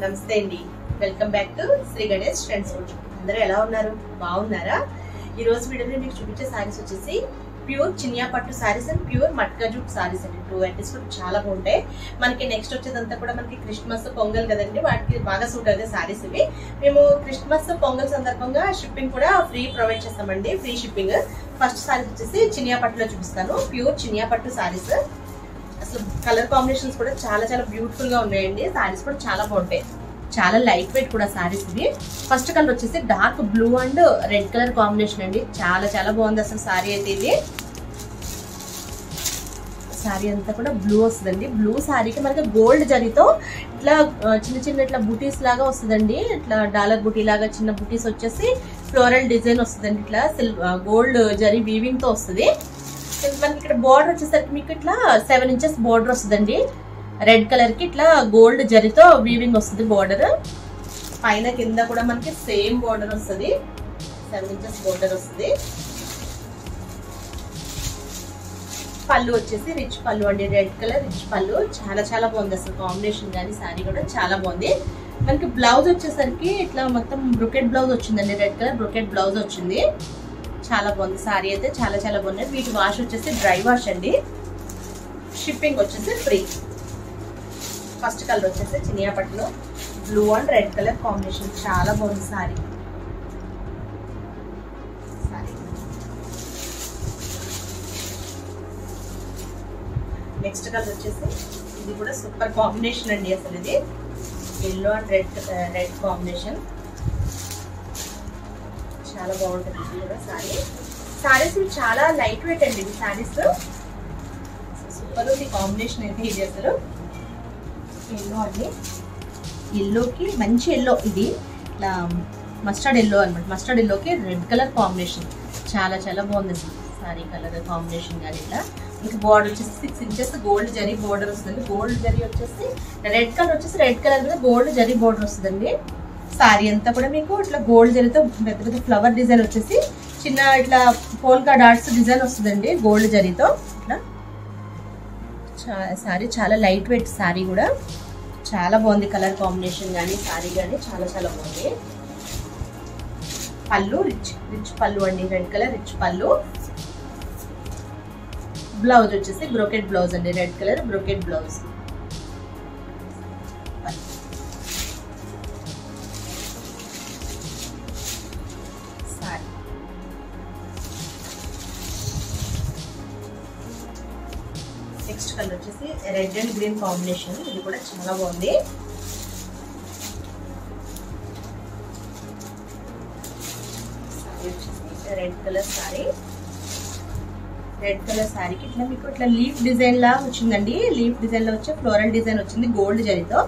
నమస్తే అండి. Welcome back to Shri Ganesh friends అందరూ ఎలా ఉన్నారు? బాగున్నారా? ఈ రోజు వీడియోలో మీకు చూపించే సారీస్ వచ్చేసి ప్యూర్ చినియా పట్టు saris and pure matka jute saris అండి. టూ వెరైటీస్ కూడా చాలా బాగుంటాయి. మనకి నెక్స్ట్ వచ్చేదంతా కూడా మనకి క్రిస్మస్ పొంగల్ కదండి వాటికి బాగా సూట్ అవుతాయి సారీస్ ఇవి. మేము క్రిస్మస్ పొంగల్ సందర్భంగా షిప్పింగ్ కూడా ఫ్రీ ప్రొవైడ్ చేస్తామండి ఫ్రీ షిప్పింగ్ ఫస్ట్ సారీస్ వచ్చేసి చినియా పట్టులో చూపిస్తాను ప్యూర్ చినియా పట్టు సారీస్ అసలు కలర్ కాంబినేషన్స్ కూడా చాలా చాలా బ్యూటిఫుల్గా ఉన్నాయండి. సారీస్ కూడా చాలా బాగుంటాయి. చాలా లైట్ వెయిట్ కూడా సారీస్ ఇది ఫస్ట్ కలర్ వచ్చేసి dark blue and red colour combination అండి. చాలా చాలా బాగుంది అసలు సారీ అయితే ఇది. సారీ అంతా కూడా బ్లూ వస్తుందండి. బ్లూ సారీకి మనకి గోల్డ్ జరీతో ఇట్లా చిన్న చిన్న ఇట్లా బుటీస్ లాగా వస్తుందండి. ఇట్లా డాలర్ బుటీ లాగా చిన్న బుటీస్ వచ్చేసి ఫ్లోరల్ డిజైన్ వస్తుందండి ఇట్లా. గోల్డ్ జరీ వీవింగ్తో వస్తుంది. మనకి ఇక్కడ బార్డర్ వచ్చేసరికి మీకు ఇట్లా సెవెన్ ఇంచెస్ బార్డర్ వస్తుందండి. రెడ్ కలర్కి ఇట్లా గోల్డ్ జరితో వీవింగ్ వస్తుంది బోర్డర్ పైన కింద కూడా మనకి సేమ్ బోర్డర్ వస్తుంది. సెవెన్ ఇంచెస్ బోర్డర్ వస్తుంది. పళ్ళు వచ్చేసి రిచ్ పళ్ళు అండి. రెడ్ కలర్ రిచ్ పళ్ళు. చాలా చాలా బాగుంది అసలు కాంబినేషన్ కానీ శారీ కూడా చాలా బాగుంది. మనకి బ్లౌజ్ వచ్చేసరికి ఇట్లా మొత్తం బ్రొకెట్ బ్లౌజ్ వచ్చిందండి. రెడ్ కలర్ బ్రొకెట్ బ్లౌజ్ వచ్చింది. చాలా బాగుంది శారీ అయితే. చాలా చాలా బాగుంది వీటి వాష్ వచ్చేసి డ్రై వాష్ అండి. షిప్పింగ్ వచ్చేసి ఫ్రీ ఫస్ట్ కలర్ వచ్చేసి చినియా పట్టులో blue and red colour combination. చాలా బాగుంది సారీ. సారీ. నెక్స్ట్ కలర్ వచ్చేసి ఇది కూడా సూపర్ కాంబినేషన్ అండి అసలు ఇది. Yellow and red red combination చాలా బాగుంటుంది ఇది కూడా సారీ. సారీస్ చాలా లైట్ వెయిట్ అండి ఇది సారీస్. సూపర్ ఉంది కాంబినేషన్ అయితే ఇది అసలు. ఎల్లో అండి. ఎల్లోకి మంచి ఎల్లో ఇది. ఇట్లా మస్టర్డ్ ఎల్లో అనమాట మస్టర్డ్ ఎల్లోకి రెడ్ కలర్ కాంబినేషన్ చాలా చాలా బాగుంది సారీ కలర్ కాంబినేషన్ కానీ ఇట్లా ఇంకా బార్డర్ వచ్చేసి six inches gold zari border వస్తుంది గోల్డ్ జరీ వచ్చేసి రెడ్ కలర్ వచ్చేసి రెడ్ కలర్ మీద గోల్డ్ జరీ బోర్డర్ వస్తుందండి. సారీ అంతా కూడా మీకు ఇట్లా గోల్డ్ జరీతో పెద్ద పెద్ద ఫ్లవర్ డిజైన్ వచ్చేసి చిన్న ఇట్లా పోల్కా డాట్స్ డిజైన్ వస్తుందండి గోల్డ్ జరీతో సారీ చాలా లైట్ వెయిట్ సారీ కూడా. చాలా బాగుంది కలర్ కాంబినేషన్ కానీ సారీ కానీ చాలా చాలా బాగుంది. పళ్ళు రిచ్ రిచ్ పళ్ళు అండి red colour rich pallu. Blouse వచ్చేసి బ్రోకెట్ బ్లౌజ్ అండి red colour brocade blouse next colour వచ్చేసి రెడ్ అండ్ గ్రీన్ కాంబినేషన్ ఇది కూడా చాలా బాగుంది. Red colour sari. Red colour సారీకి ఇట్లా మీకు ఇట్లా లీఫ్ డిజైన్ లా వచ్చిందండి. లీఫ్ డిజైన్లో వచ్చే ఫ్లోరల్ డిజైన్ వచ్చింది గోల్డ్ జరితో.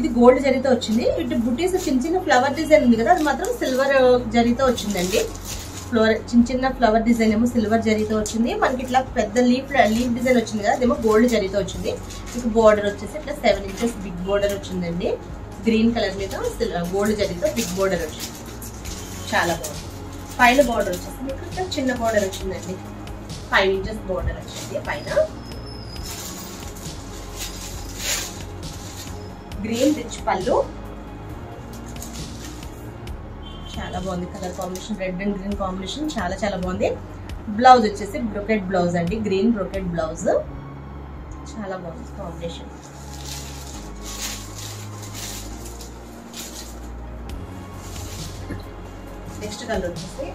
ఇది గోల్డ్ జరితో వచ్చింది. ఇటు బుటీస్ చిన్న చిన్న ఫ్లవర్ డిజైన్ ఉంది కదా అది మాత్రం సిల్వర్ uh, జరితో వచ్చిందండి. ఫ్లోర్ చిన్న చిన్న ఫ్లవర్ డిజైన్ ఏమో సిల్వర్ జరీతో వచ్చింది. మనకి ఇట్లా పెద్ద లీఫ్ లీఫ్ డిజైన్ వచ్చింది కదా అదేమో గోల్డ్ జరీతో వచ్చింది. మీకు బోర్డర్ వచ్చేసి ఇట్లా సెవెన్ ఇంచెస్ బిగ్ బోర్డర్ వచ్చిందండి. గ్రీన్ కలర్ మీద గోల్డ్ జరీతో బిగ్ బోర్డర్ వచ్చింది. చాలా బాగుంది. పైన బోర్డర్ వచ్చేసి మీకు ఇట్లా చిన్న బోర్డర్ వచ్చిందండి. ఫైవ్ ఇంచెస్ బోర్డర్ వచ్చింది పైన. గ్రీన్ రిచ్ పళ్ళు. చాలా బాగుంది. Colour combination red and green combination చాలా చాలా బాగుంది. బ్లౌజ్ వచ్చేసి బ్రొకెట్ బ్లౌజ్ అండి. గ్రీన్ బ్రొకెట్ బ్లౌజ్ చాలా బాగుంది కాంబినేషన్ నెక్స్ట్ కలర్ వచ్చేసి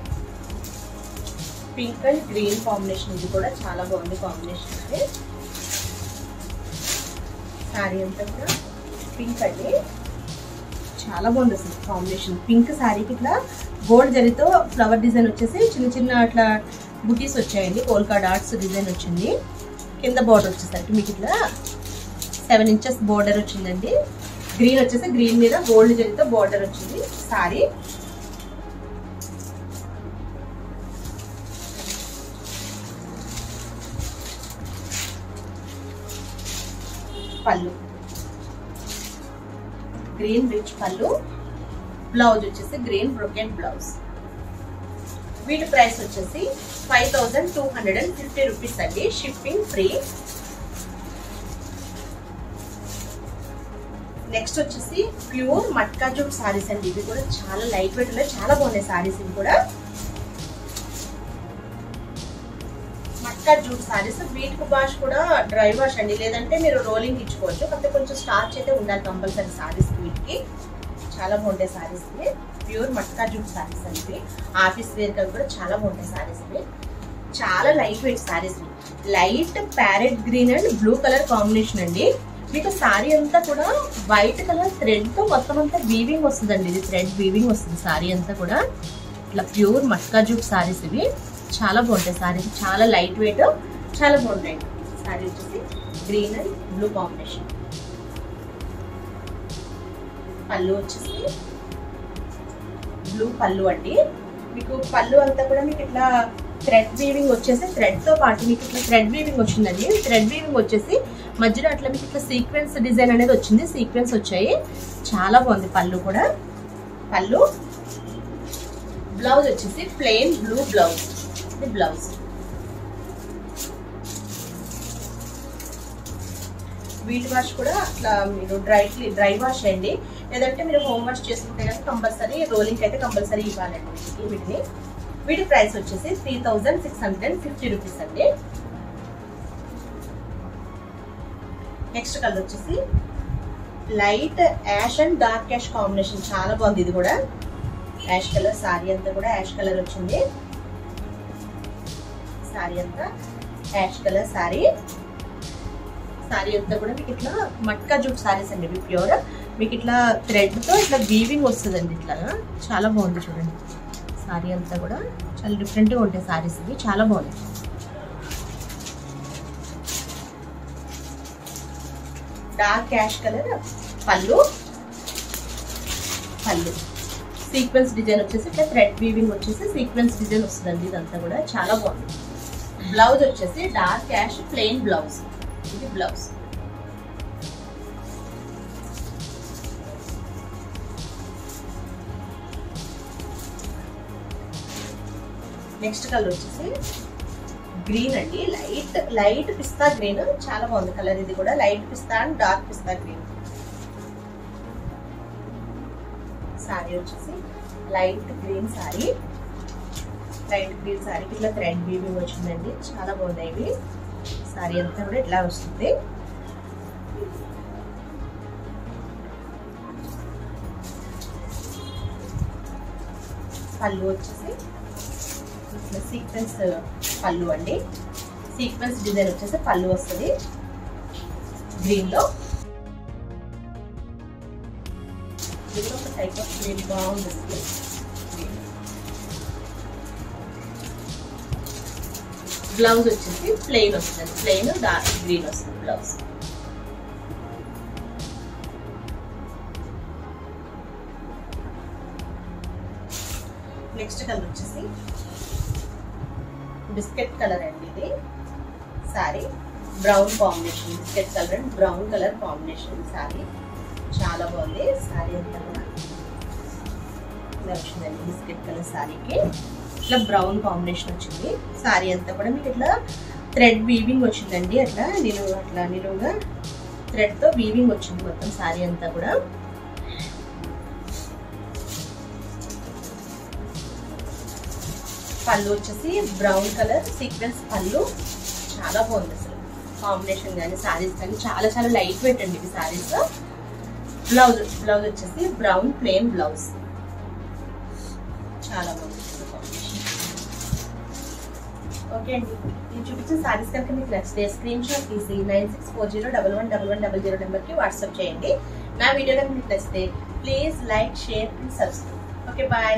పింక్ అండ్ గ్రీన్ కాంబినేషన్ ఇది కూడా చాలా బాగుంది కాంబినేషన్ అండి. శారీ అంతా కూడా పింక్ అండి. చాలా బాగుంది అసలు కాంబినేషన్. పింక్ శారీకి ఇట్లా గోల్డ్ జరితో ఫ్లవర్ డిజైన్ వచ్చేసి చిన్న చిన్న అట్లా బుటీస్ వచ్చాయండి. కోల్కా డాట్స్ డిజైన్ వచ్చింది. కింద బార్డర్ వచ్చేసరికి మీకు ఇట్లా సెవెన్ ఇంచెస్ బార్డర్ వచ్చిందండి. గ్రీన్ వచ్చేసి గ్రీన్ మీద గోల్డ్ జరితో బార్డర్ వచ్చింది శారీ పళ్ళు. గ్రీన్ రిచ్ పళ్ళు. బ్లౌజ్ వచ్చేసి గ్రీన్ బ్రొకెట్ బ్లౌజ్ వీటి ప్రైస్ వచ్చేసి five thousand two hundred and fifty rupees అండి. షిప్పింగ్ ఫ్రీ నెక్స్ట్ వచ్చేసి ప్యూర్ మట్కా జూమ్ సారీస్ అండి. ఇవి కూడా చాలా లైట్ వెయిట్ ఉన్నాయి. చాలా బాగున్నాయి సారీస్ ఇవి కూడా. మట్కా జూమ్ సారీస్ వీటికి వాష్ కూడా డ్రై వాష్ అండి. లేదంటే మీరు రోలింగ్ ఇచ్చుకోవచ్చు. కాకపోతే కొంచెం స్టార్చ్ అయితే ఉండాలి కంపల్సరీ సారీస్ మనకి చాలా బాగుంటాయి సారీస్ ఇవి ప్యూర్ మట్కా జూట్ సారీస్ అండి. ఆఫీస్ వేర్కి కూడా చాలా బాగుంటాయి సారీస్ ఇవి చాలా light weight saris light parrot green and blue colour combination అండి. మీకు సారీ అంతా కూడా వైట్ కలర్ థ్రెడ్తో మొత్తం అంతా వీవింగ్ వస్తుందండి. ఇది థ్రెడ్ వీవింగ్ వస్తుంది సారీ అంతా కూడా. ఇట్లా ప్యూర్ మట్కా జూట్ సారీస్ ఇవి. చాలా బాగుంటాయి సారీస్ చాలా లైట్ వెయిట్. చాలా బాగుంటాయి. సారీ వచ్చేసి గ్రీన్ అండ్ బ్లూ కాంబినేషన్. పళ్ళు వచ్చేసి. బ్లూ పళ్ళు అండి. మీకు పళ్ళు అంతా కూడా మీకు ఇట్లా థ్రెడ్ వీవింగ్ వచ్చేసి థ్రెడ్తో పాటు మీకు ఇట్లా థ్రెడ్ వీవింగ్ వచ్చిందండి. థ్రెడ్ వీవింగ్ వచ్చేసి మధ్యలో అట్లా మీకు ఇట్లా సీక్వెన్స్ డిజైన్ అనేది వచ్చింది. సీక్వెన్స్ వచ్చాయి. చాలా బాగుంది పళ్ళు కూడా. పళ్ళు. బ్లౌజ్ వచ్చేసి ప్లెయిన్ బ్లూ బ్లౌజ్ ఇది బ్లౌజ్ వీట్ వాష్ కూడా అట్లా మీరు డ్రై డ్రై వాష్ అండి లేదంటే మీరు హోమ్ వాష్ చేసుకుంటే కనుక కంపల్సరీ రోలింగ్ అయితే కంపల్సరీ ఇవ్వాలండి వీటిని. వీటి ప్రైస్ వచ్చేసి three thousand six hundred and fifty rupees అండి. నెక్స్ట్ కలర్ వచ్చేసి light ash and dark ash combination చాలా బాగుంది ఇది కూడా. యాష్ కలర్ సారీ అంతా కూడా యాష్ కలర్ వచ్చింది. సారీ అంతా యాష్ కలర్ సారీ సారీ అంతా కూడా మీకు ఇట్లా మట్కా జూట్ సారీస్ అండి. ఇవి ప్యూర్ మీకు ఇట్లా థ్రెడ్తో ఇట్లా వీవింగ్ వస్తుందండి ఇట్లా. చాలా బాగుంది చూడండి. సారీ అంతా కూడా చాలా డిఫరెంట్గా ఉంటాయి సారీస్ ఇవి. చాలా బాగుంది. Dark ash colour pallu. Pallu. Sequence design వచ్చేసి ఇట్లా థ్రెడ్ వీవింగ్ వచ్చేసి సీక్వెన్స్ డిజైన్ వస్తుందండి ఇదంతా కూడా. చాలా బాగుంది. బ్లౌజ్ వచ్చేసి డార్క్ యాష్ ప్లెయిన్ బ్లౌజ్ ఇది బ్లౌజ్ నెక్స్ట్ కలర్ వచ్చేసి గ్రీన్ అండి. Light light pista green. చాలా బాగుంది కలర్ ఇది కూడా. Light pista and dark pista green. Sari వచ్చేసి light green sari. Light green సారీకి ఇట్లా థ్రెడ్ బీబీ వచ్చిందండి. చాలా బాగున్నాయి ఇవి. సారీ అంతా కూడా ఇట్లా వస్తుంది. పళ్ళు వచ్చేసి ఇట్లా సీక్వెన్స్ పళ్ళు అండి. సీక్వెన్స్ డిజైన్ వచ్చేసి పళ్ళు వస్తుంది. గ్రీన్లో ఇది ఒక టైప్ ఆఫ్ గ్రీన్ బాగుంది బ్లౌజ్ వచ్చేసి ప్లెయిన్ వస్తుంది. ప్లెయిన్ డార్క్ గ్రీన్ వస్తుంది బ్లౌజ్ నెక్స్ట్ కలర్ వచ్చేసి బిస్కెట్ కలర్ అండి ఇది. Sari brown combination. Biscuit colour and brown colour combination sari. చాలా బాగుంది. సారీ అంతా కూడా. ఇలా వచ్చిందండి బిస్కెట్ కలర్ సారీకి. ఇట్లా బ్రౌన్ కాంబినేషన్ వచ్చింది. సారీ అంతా కూడా మీకు ఇట్లా థ్రెడ్ వీవింగ్ వచ్చిందండి అట్లా. నిలువు అట్లా నిలువుగా థ్రెడ్తో వీవింగ్ వచ్చింది మొత్తం సారీ అంతా కూడా. పళ్ళు వచ్చేసి బ్రౌన్ కలర్ సీక్వెన్స్ పళ్ళు. చాలా బాగుంది అసలు. కాంబినేషన్ కానీ శారీస్ కానీ చాలా చాలా లైట్ వెయిట్ అండి ఇవి శారీస్ బ్లౌజ్ బ్లౌజ్ వచ్చేసి బ్రౌన్ ప్లెయిన్ బ్లౌజ్. చాలా బాగుంది ఓకే అండి. నేను చూపించిన శారీస్ కనుక మీకు నచ్చితే స్క్రీన్ షాట్ తీసి nine six four zero double one double one double zero నెంబర్కి వాట్సాప్ చేయండి. నా వీడియో కనుక మీకు నచ్చితే please like share and subscribe. Okay bye.